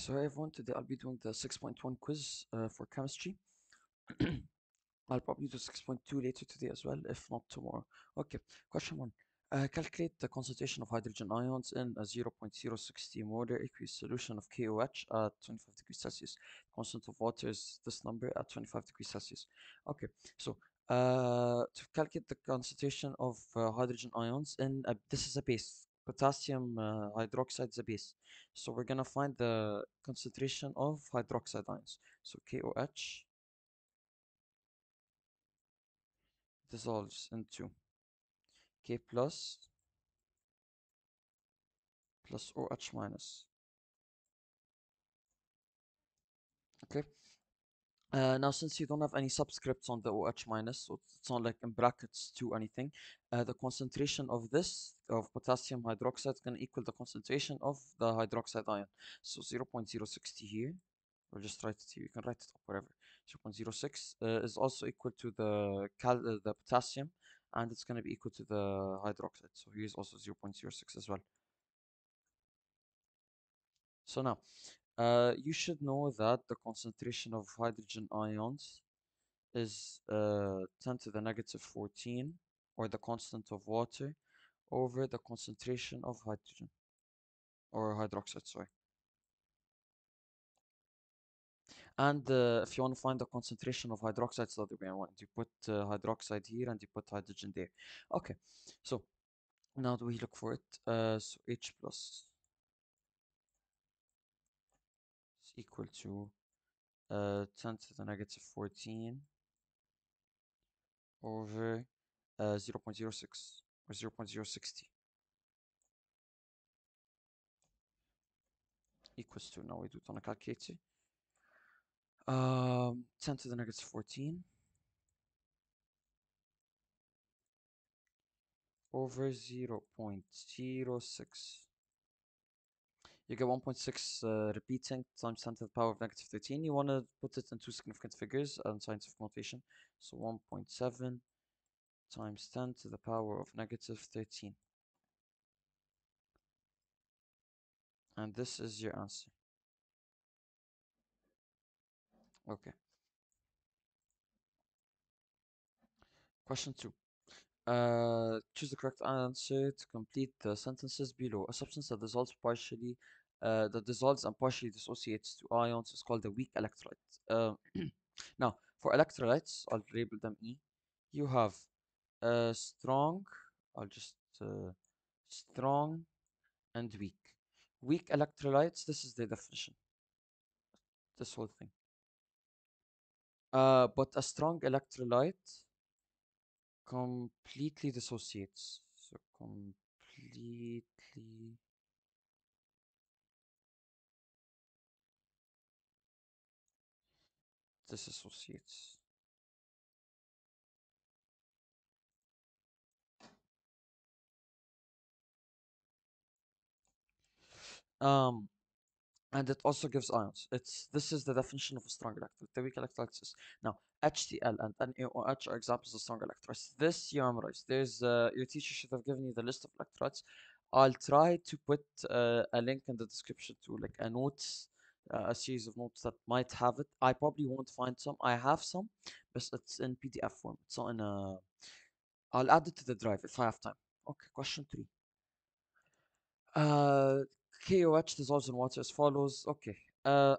so hi everyone, today I'll be doing the 6.1 quiz uh, for chemistry. I'll probably do 6.2 later today as well, if not tomorrow. Okay, question one. Uh, calculate the concentration of hydrogen ions in a 0.060 molar aqueous solution of KOH at 25 degrees Celsius. Constant of water is this number at 25 degrees Celsius. Okay, so uh, to calculate the concentration of uh, hydrogen ions in a, this is a base. Potassium uh, hydroxide is a base. So we're gonna find the concentration of hydroxide ions. So KOH dissolves into K plus plus OH minus. Okay. Uh, now, since you don't have any subscripts on the OH minus, so it's not like in brackets to anything, uh, the concentration of this, of potassium hydroxide, to equal the concentration of the hydroxide ion. So 0.060 here, or just write it here, you can write it up wherever. 0.06 uh, is also equal to the cal uh, the potassium, and it's going to be equal to the hydroxide. So here's also 0.06 as well. So now, uh, you should know that the concentration of hydrogen ions is uh, 10 to the negative 14, or the constant of water, over the concentration of hydrogen, or hydroxide, sorry. And uh, if you want to find the concentration of hydroxide, it's the other way around. You put uh, hydroxide here and you put hydrogen there. Okay, so now do we look for it? Uh, so H plus is equal to uh, 10 to the negative 14 over uh, 0 0.06 or 0 0.060 equals to, now we do it on a calculator. Um, 10 to the negative 14 over 0 0.06. You get 1.6 uh, repeating times 10 to the power of negative 13. You want to put it in two significant figures and scientific notation. So 1.7 times 10 to the power of negative 13. And this is your answer. Okay. Question two. Uh, choose the correct answer to complete the sentences below. A substance that dissolves partially, uh, that dissolves and partially dissociates to ions is called a weak electrolyte. Uh, now, for electrolytes, I'll label them E. You have uh, strong, I'll just uh, strong and weak. Weak electrolytes, this is the definition. This whole thing. Uh, but a strong electrolyte completely dissociates. So completely disassociates. Um, and it also gives ions. It's this is the definition of a strong electrolyte. The weak electrolytes. Now HCl and NaOH are examples of strong electrolytes. This you memorize. There's uh, your teacher should have given you the list of electrolytes. I'll try to put uh, a link in the description to like a notes, uh, a series of notes that might have it. I probably won't find some. I have some, but it's in PDF form. It's not in a. I'll add it to the drive if I have time. Okay, question three. Uh, KOH dissolves in water as follows. Okay. Uh,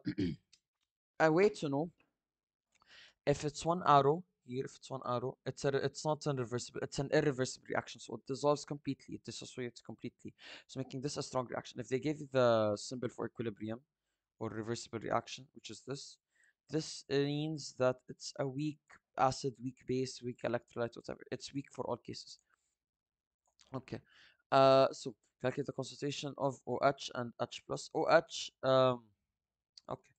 a way to know if it's one arrow here, if it's one arrow, it's a, it's not an irreversible, it's an irreversible reaction. So it dissolves completely, it dissociates completely. So making this a strong reaction. If they gave you the symbol for equilibrium or reversible reaction, which is this, this means that it's a weak acid, weak base, weak electrolyte, whatever. It's weak for all cases. Okay. Uh, so calculate the concentration of OH and H plus. OH, um, okay.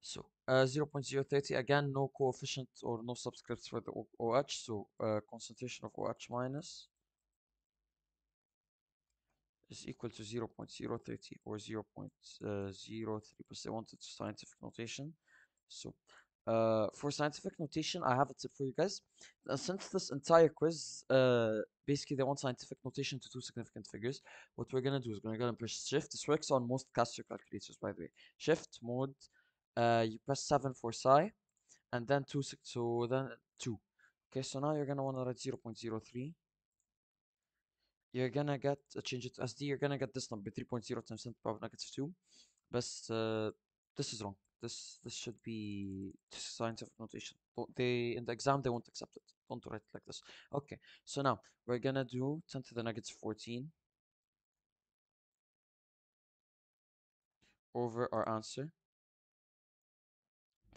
So uh, 0.030, again, no coefficient or no subscripts for the OH. So uh, concentration of OH minus is equal to 0.030 or 0.03 because they wanted scientific notation. So Uh, for scientific notation, I have a tip for you guys. Uh, since this entire quiz, uh, basically they want scientific notation to two significant figures. What we're gonna do is we're gonna press shift. This works on most Casio calculators, by the way. Shift mode. Uh, you press seven for Sci, and then two. So then two. Okay, so now you're gonna wanna write zero point zero three. You're gonna get uh, change it to SD. You're gonna get this number three point zero times ten to the power of negative two. But uh, this is wrong. This this should be scientific notation. They in the exam they won't accept it. Don't write it like this. Okay, so now we're gonna do 10 to the negative 14 over our answer.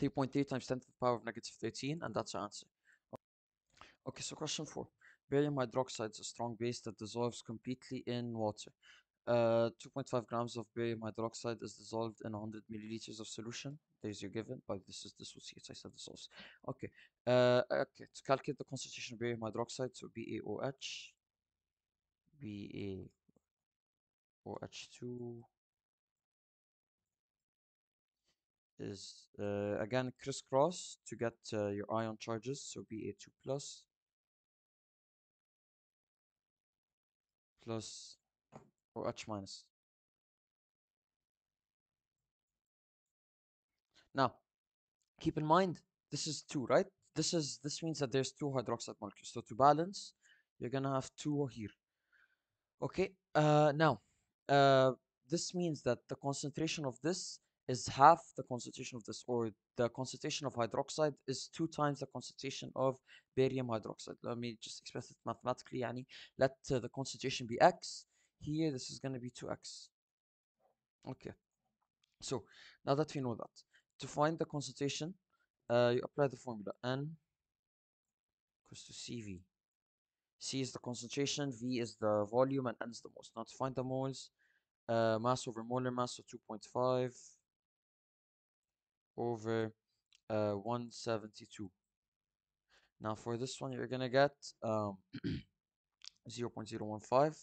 3.3 times 10 to the power of negative 13, and that's our answer. Okay, so question 4. Barium hydroxide is a strong base that dissolves completely in water. Uh, 2.5 grams of barium hydroxide is dissolved in 100 milliliters of solution. There's your given, but this is dissociates. I said dissolves. Okay. Uh, okay. To calculate the concentration of barium hydroxide, so BaOH, BaOH2 is uh, again crisscross to get uh, your ion charges. So Ba2 plus plus or h minus. Now, keep in mind this is two, right? This is this means that there's two hydroxide molecules. So to balance, you're gonna have two here. Okay. Uh, now, uh, this means that the concentration of this is half the concentration of this, or the concentration of hydroxide is two times the concentration of barium hydroxide. Let me just express it mathematically. Yani, let uh, the concentration be x. Here, this is gonna be 2x. Okay. So now that we know that, to find the concentration, uh, you apply the formula N equals to CV. C is the concentration, V is the volume, and N is the moles. Now to find the moles, uh, mass over molar mass, so 2.5 over uh, 172. Now for this one, you're gonna get um, 0.015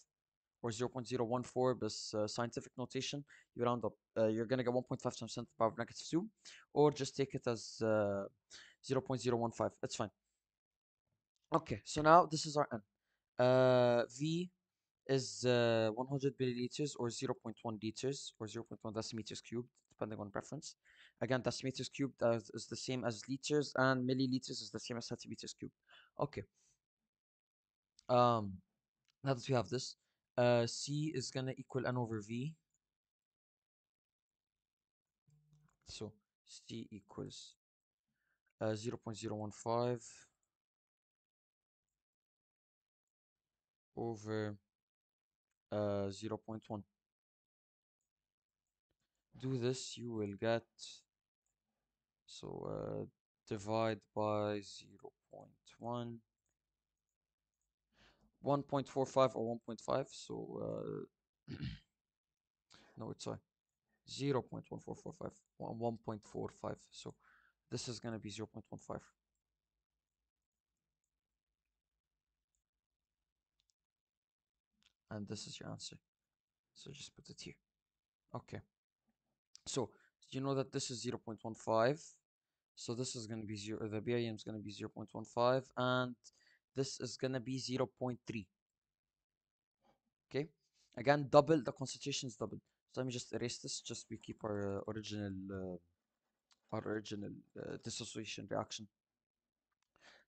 or 0.014 but uh, scientific notation you round up uh, you're gonna get 1.5 times 10 to the power of negative 2 or just take it as uh, 0.015 it's fine okay so now this is our n uh, v is uh, 100 milliliters or 0.1 liters or 0.1 decimeters cubed depending on preference. Again decimeters cubed uh, is the same as liters and milliliters is the same as centimeters cubed. Okay. Um now that we have this uh, C is gonna equal N over V. So C equals uh, 0 0.015 over uh, 0 0.1. Do this, you will get so uh, divide by 0 0.1 1.45 or 1.5 so uh, no it's sorry 0 0.1445 1.45 so this is going to be 0 0.15 and this is your answer. So just put it here okay. So you know that this is 0 0.15 so this is going to be 0 the barium is going to be 0 0.15 and this is gonna be 0.3 okay? Again double the concentration is double. So let me just erase this just we keep our uh, original uh, our original uh, dissociation reaction.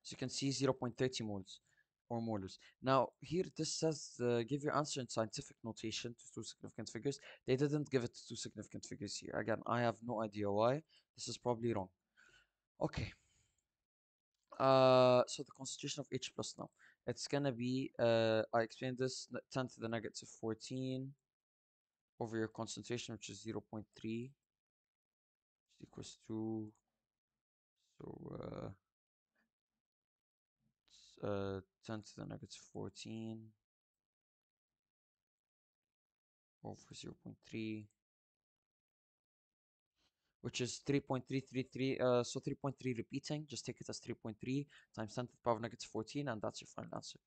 So you can see 0.30 moles or molars now here this says uh, give your answer in scientific notation to two significant figures. They didn't give it to two significant figures here. Again I have no idea why. This is probably wrong. Okay. Uh, so the concentration of H plus now, it's gonna be, uh, I explained this, 10 to the negative 14 over your concentration, which is 0 0.3, equals to, so, uh, uh, 10 to the negative 14 over 0 0.3 which is 3.333 uh, so 3.3 repeating just take it as 3.3 times 10 to the power of negative 14 and that's your final answer.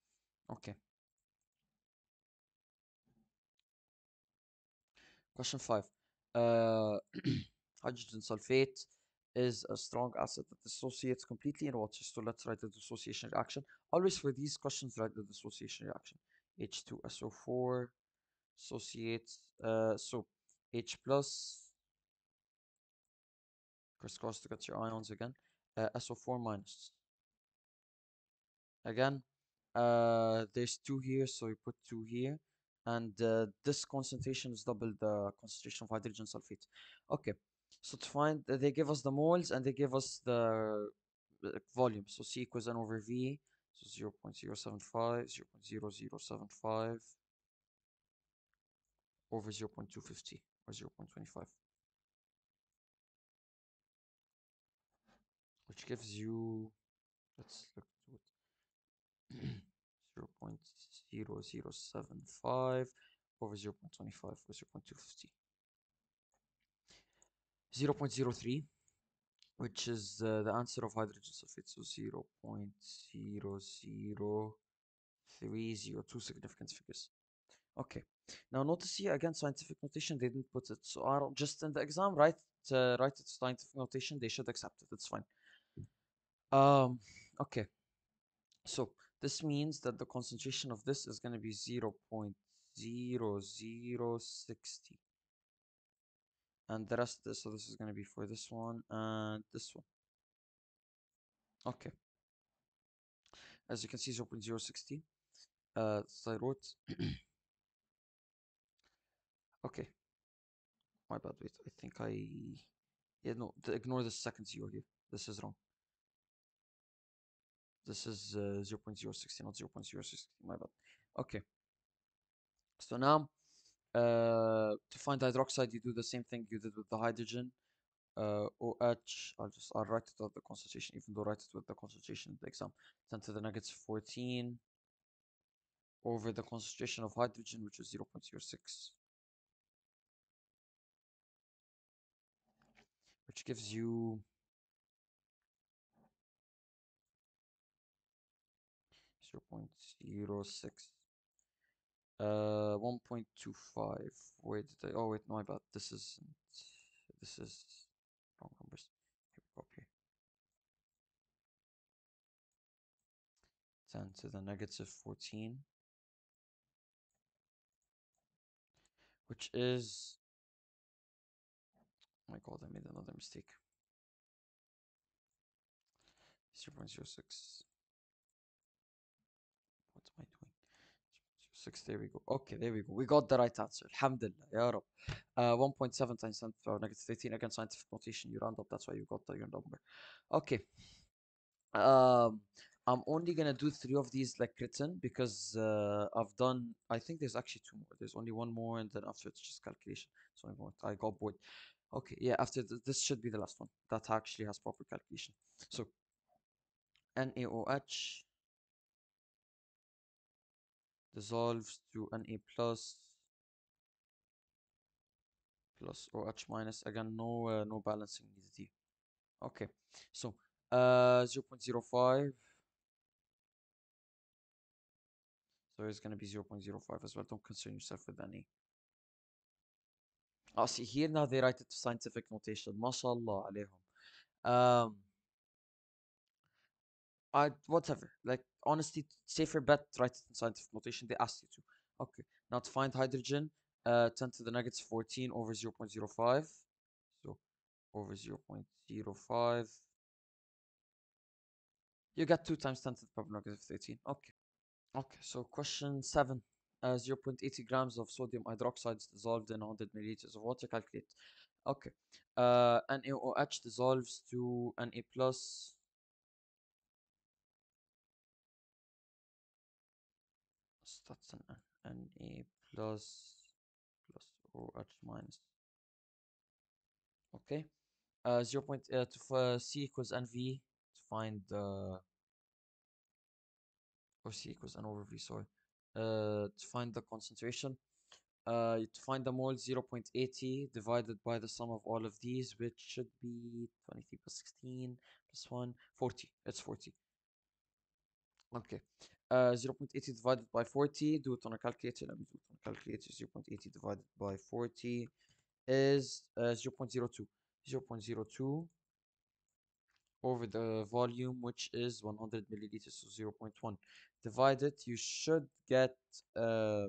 Okay. Question 5 uh, hydrogen sulfate is a strong acid that dissociates completely in water. So let's write the dissociation reaction. Always for these questions, write the dissociation reaction. H2SO4 associates, uh, so H plus, crisscross to get your ions again, uh, SO4 minus. Again, uh, there's two here, so you put two here. And uh, this concentration is double the concentration of hydrogen sulfate. Okay, so to find, uh, they give us the moles and they give us the volume. So C equals N over V, so 0 0.075, 0 0.0075 over 0 0.250 or 0 0.25. Which gives you, let's look at it. 0 0.0075 over 0 0.25 or 0 0.250. 0 0.03 which is uh, the answer of hydrogen sulfate. So 0 0.00302 two significance figures. Okay. Now notice here again scientific notation they didn't put it. So I don't just in the exam write uh, write it scientific notation they should accept it. It's fine. Um okay. So this means that the concentration of this is going to be 0 0.0060 and the rest this, so this is going to be for this one and this one. Okay. As you can see 0 0.060 uh so I wrote okay. My bad wait I think I yeah no ignore the second zero here. This is wrong. This is uh, 0 0.060 not 0 0.060 my bad. Okay. So now uh, to find hydroxide, you do the same thing you did with the hydrogen. Uh, OH, I'll just, I'll write it out the concentration, even though I write it with the concentration in the exam. 10 to the negative 14 over the concentration of hydrogen, which is 0 0.06. Which gives you zero point zero six uh, 1.25. Wait, did I? Oh wait, no, I bad. This isn't. this is wrong numbers. Here we here. 10 to the negative 14, which is. Oh my god, I made another mistake. 0 0.06. What am I doing? Six. There we go. Okay, there we go. We got the right answer. Alhamdulillah. Ya Rab. Uh, 1.7 times 10 to negative 13. Again, scientific notation. You round up. That's why you got the, your number. Okay. Um, I'm only gonna do three of these like written because uh, I've done. I think there's actually two more. There's only one more, and then after it's just calculation. So I got bored. Okay, yeah. After th this should be the last one that actually has proper calculation. So NaOH dissolves to an Na plus plus or H minus. Again, no uh, no balancing needed here. Okay, so uh 0 0.05. So it's gonna be 0 0.05 as well. Don't concern yourself with any. Oh, see here now they write it to scientific notation. MashaAllah alayhum. Um, I whatever. Like honestly, safer bet write it in scientific notation. They asked you to. Okay. Now to find hydrogen, uh, 10 to the negative 14 over 0 0.05. So over 0 0.05. You get 2 times 10 to the power negative 13. Okay. Okay, so question 7. Uh, 0 0.80 grams of sodium hydroxide is dissolved in 100 milliliters of water. Calculate. Okay. Uh, NaOH dissolves to Na plus that's an Na plus plus or at minus. Okay. Uh, 0 point, uh, to uh, C equals NV to find the or C equals N over V, sorry. Uh, to find the concentration. Uh, to find the mole 0 0.80 divided by the sum of all of these, which should be 23 plus 16 plus 1, 40. It's 40. Okay. Uh, 0.80 divided by 40, do it on a calculator. Let me do it on a calculator. 0.80 divided by 40 is uh, 0.02 0.02 over the volume, which is 100 milliliters, so 0.1. divided you should get, uh,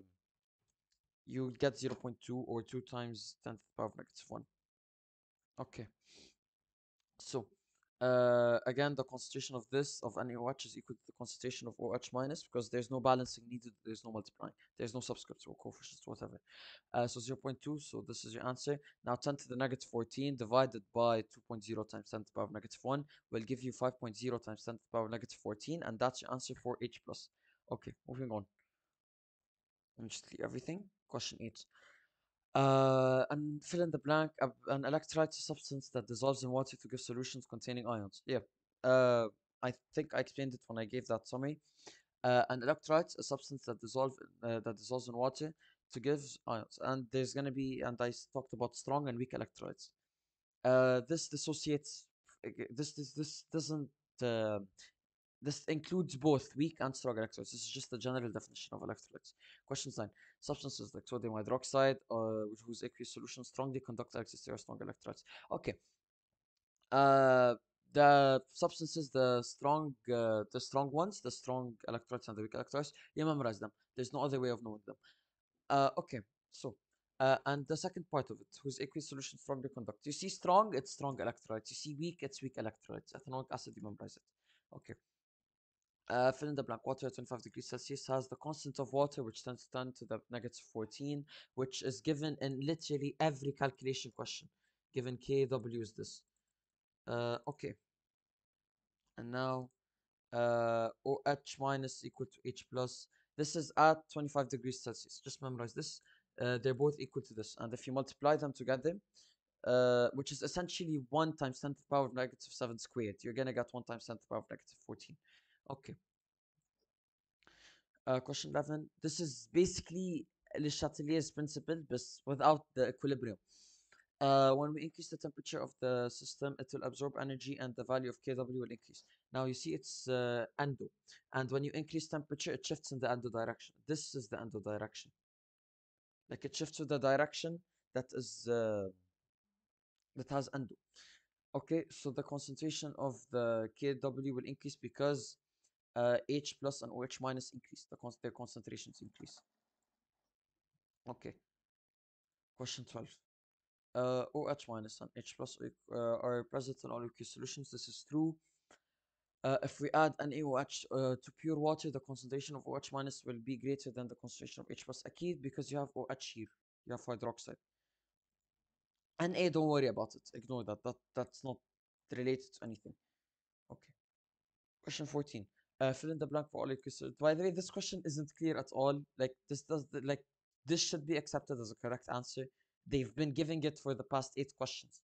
you'll get 0.2 or 2 times 10 to the power of negative 1. Okay. So, uh, again, the concentration of this, of NaOH is equal to the concentration of OH minus because there's no balancing needed, there's no multiplying, there's no subscripts or coefficients, whatever. Uh, so 0.2, so this is your answer. Now 10 to the negative 14 divided by 2.0 times 10 to the power of negative 1 will give you 5.0 times 10 to the power of negative 14, and that's your answer for H plus. Okay, moving on. Let me just everything. Question 8. Uh, and fill in the blank. Uh, an electrolyte substance that dissolves in water to give solutions containing ions. Yeah. Uh, I think I explained it when I gave that summary. Uh, an electrolyte a substance that dissolve uh, that dissolves in water to give ions. And there's gonna be, and I talked about strong and weak electrolytes. Uh, this dissociates. This this this doesn't. This includes both weak and strong electrolytes. This is just the general definition of electrolytes. Question 9. Substances like sodium hydroxide, uh, whose aqueous solution strongly conduct electricity are strong electrolytes. Okay. Uh, the substances, the strong, uh, the strong ones, the strong electrolytes and the weak electrolytes, you memorize them. There's no other way of knowing them. Uh, okay. So, uh, and the second part of it, whose aqueous solution strongly conduct. You see strong, it's strong electrolytes. You see weak, it's weak electrolytes. Ethanoic acid, you memorize it. Okay. Uh, fill in the blank. Water at 25 degrees Celsius has the constant of water, which tends to 10 to the negative 14, which is given in literally every calculation question. Given KW is this. Uh, okay. And now uh, OH minus equal to H plus. This is at 25 degrees Celsius. Just memorize this. Uh, they're both equal to this. And if you multiply them together, uh, which is essentially 1 times 10 to the power of negative 7 squared, you're going to get 1 times 10 to the power of negative 14. Okay. Uh, question 11. This is basically Le Chatelier's principle, but without the equilibrium. Uh, when we increase the temperature of the system, it will absorb energy and the value of Kw will increase. Now you see it's uh, endo. And when you increase temperature, it shifts in the endo direction. This is the endo direction. Like it shifts to the direction that is uh, that has endo. Okay, so the concentration of the Kw will increase because uh, H plus and OH minus increase. The con their concentrations increase. Okay. Question 12. Uh, OH minus and H plus uh, are present in all aqueous solutions. This is true. Uh, if we add an uh, to pure water, the concentration of OH minus will be greater than the concentration of H plus akid because you have OH here. You have hydroxide. Na, don't worry about it. Ignore that. That That's not related to anything. Okay. Question 14 uh, fill in the blank for all your questions. By the way, this question isn't clear at all. Like this does like this should be accepted as a correct answer. They've been giving it for the past eight questions,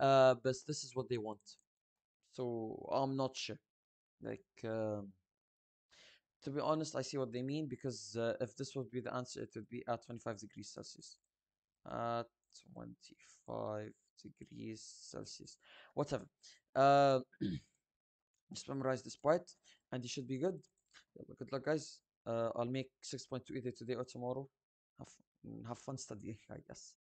uh, but this is what they want. So I'm not sure. Like um, to be honest, I see what they mean because uh, if this would be the answer, it would be at 25 degrees Celsius. At 25 degrees Celsius, whatever. Uh, just memorize this part and you should be good. Good luck, guys. Uh, I'll make 6.2 either today or tomorrow. Have, have fun studying, I guess.